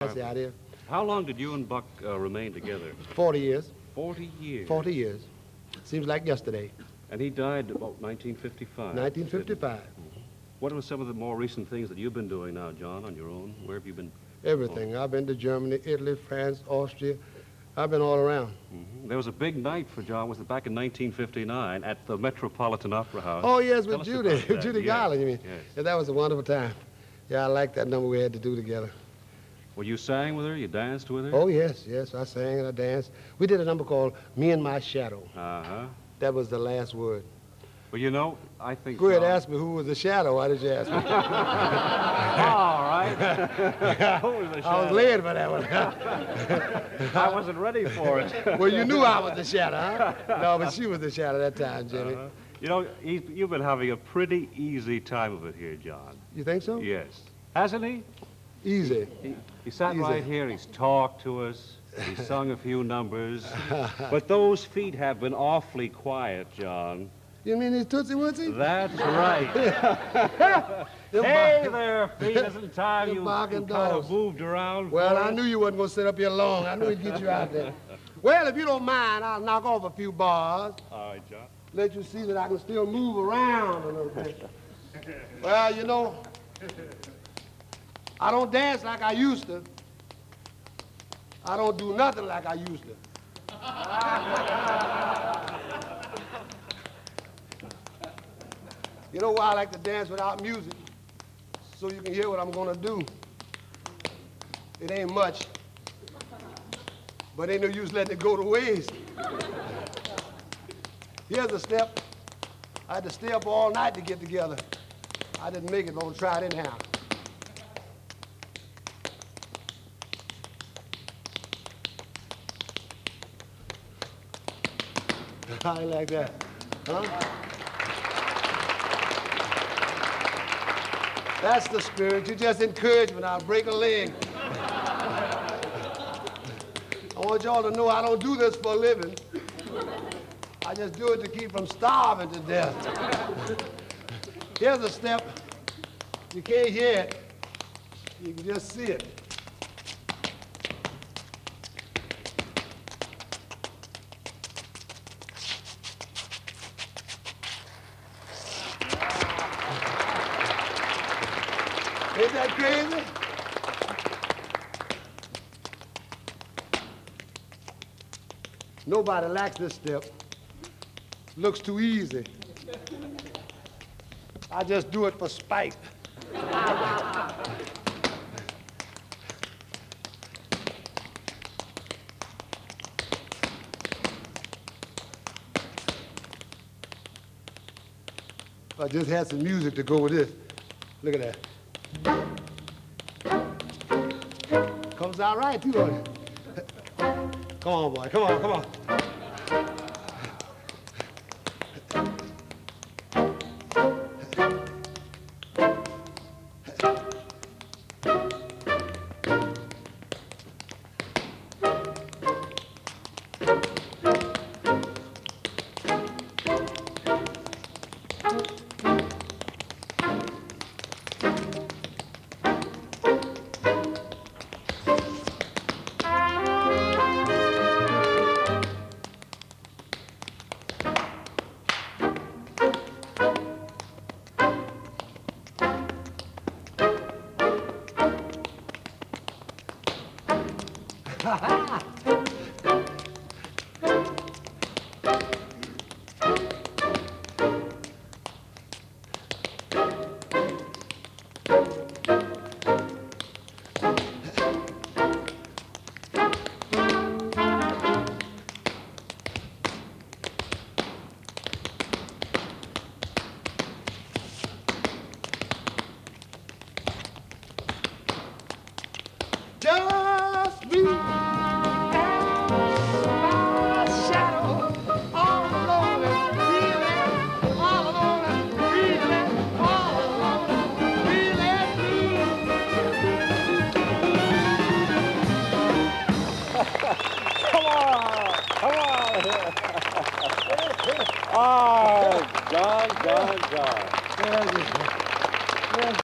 That's the idea. How long did you and Buck uh, remain together? 40 years. 40 years. 40 years. Seems like yesterday. And he died about 1955. 1955. What are some of the more recent things that you've been doing now, John, on your own? Where have you been? Everything. I've been to Germany, Italy, France, Austria. I've been all around. Mhm. There was a big night for John, was it back in 1959 at the Metropolitan Opera House? Oh, yes, with Judy. Judy Yes, Garland, you mean? Yes. Yeah, that was a wonderful time. Yeah, I like that number we had to do together. Well, you sang with her? You danced with her? Oh, yes, yes. I sang and I danced. We did a number called Me and My Shadow. Uh-huh. That was the last word. Well, you know, I think... Go ahead, ask me who was the shadow. Why did you ask me? All right. Who was the I was shadow? late for that one. I wasn't ready for it. well, you knew I was the shadow, huh? No, but she was the shadow that time, Jimmy. Uh-huh. You know, you've been having a pretty easy time of it here, John. You think so? Yes. Hasn't he? Easy. He, he sat Easy. right here, he's talked to us, he's sung a few numbers. but those feet have been awfully quiet, John. You mean he's Tootsie Wootsie? That's right. Hey there, feet. Isn't time you, you kind of moved around? Well, I knew you wasn't going to sit up here long. I knew he'd get you out there. Well, if you don't mind, I'll knock off a few bars, All right, John. let you see that I can still move around a little bit. Well, you know, I don't dance like I used to. I don't do nothing like I used to. You know why I like to dance without music? So you can hear what I'm gonna do. It ain't much, but ain't no use letting it go to waste. Here's a step. I had to stay up all night to get together. I didn't make it, but I'm gonna try it anyhow. I like that. Huh? That's the spirit. You just encourage me. I'll break a leg. I want y'all to know I don't do this for a living. I just do it to keep from starving to death. Here's a step. You can't hear it. You can just see it. Ain't that crazy? Nobody likes this step. Looks too easy. I just do it for spite. I just had some music to go with this. Look at that. Comes out right, too? Come on, boy. Come on, come on. Just oh, John, John, John.